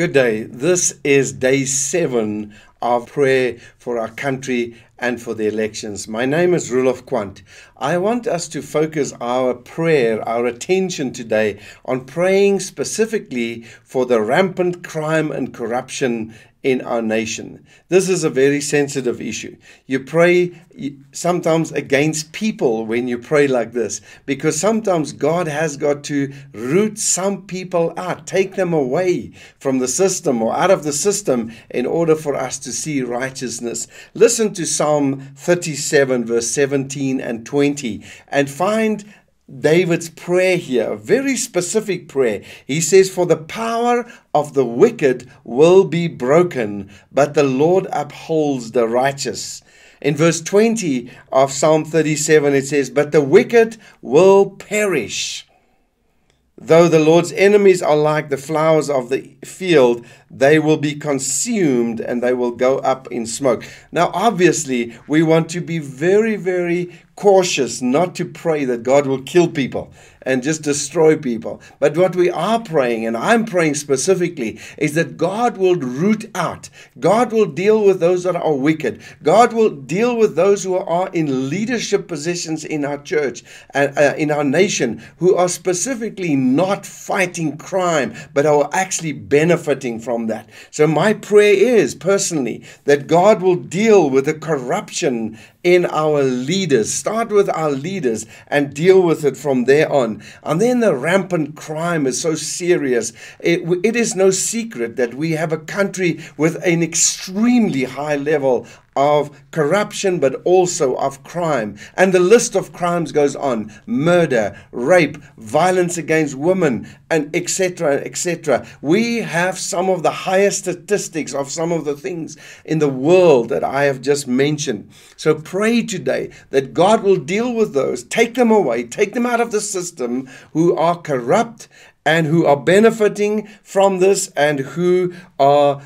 Good day. This is day seven of prayer for our country and for the elections. My name is Roelof Quant. I want us to focus our prayer, our attention today on praying specifically for the rampant crime and corruption in our nation. This is a very sensitive issue. You pray sometimes against people when you pray like this because sometimes God has got to root some people out, take them away from the system or out of the system in order for us to see righteousness. Listen to Psalm 37, verse 17 and 20, and find David's prayer here, a very specific prayer. He says, For the power of the wicked will be broken, but the Lord upholds the righteous. In verse 20 of Psalm 37, it says, But the wicked will perish. Though the Lord's enemies are like the flowers of the field, they will be consumed and they will go up in smoke. Now, obviously, we want to be very, very cautious not to pray that God will kill people and just destroy people. But what we are praying, and I'm praying specifically, is that God will root out, God will deal with those that are wicked, God will deal with those who are in leadership positions in our church and uh, in our nation who are specifically not fighting crime but are actually benefiting from that. So, my prayer is personally that God will deal with the corruption in our leaders. Start with our leaders and deal with it from there on. And then the rampant crime is so serious. It, it is no secret that we have a country with an extremely high level of corruption, but also of crime. And the list of crimes goes on murder, rape, violence against women, and etc. etc. We have some of the highest statistics of some of the things in the world that I have just mentioned. So pray today that God will deal with those, take them away, take them out of the system who are corrupt and who are benefiting from this and who are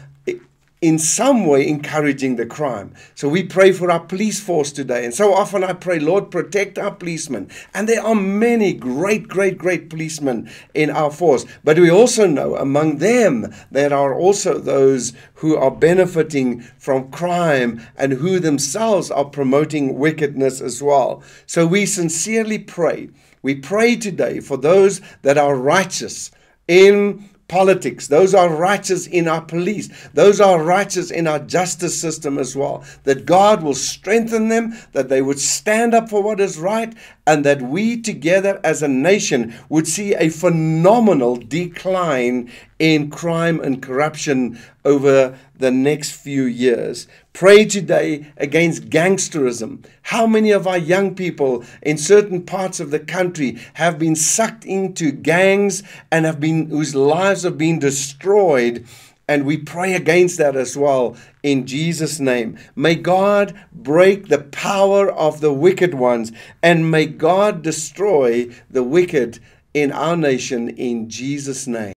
in some way encouraging the crime. So we pray for our police force today. And so often I pray, Lord, protect our policemen. And there are many great, great, great policemen in our force. But we also know among them there are also those who are benefiting from crime and who themselves are promoting wickedness as well. So we sincerely pray. We pray today for those that are righteous in politics. Those are righteous in our police. Those are righteous in our justice system as well. That God will strengthen them, that they would stand up for what is right, and that we together as a nation would see a phenomenal decline in crime and corruption over the next few years. Pray today against gangsterism. How many of our young people in certain parts of the country have been sucked into gangs and have been whose lives have been destroyed and we pray against that as well in Jesus' name. May God break the power of the wicked ones and may God destroy the wicked in our nation in Jesus' name.